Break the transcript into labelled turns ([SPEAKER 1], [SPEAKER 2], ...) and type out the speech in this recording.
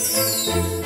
[SPEAKER 1] Música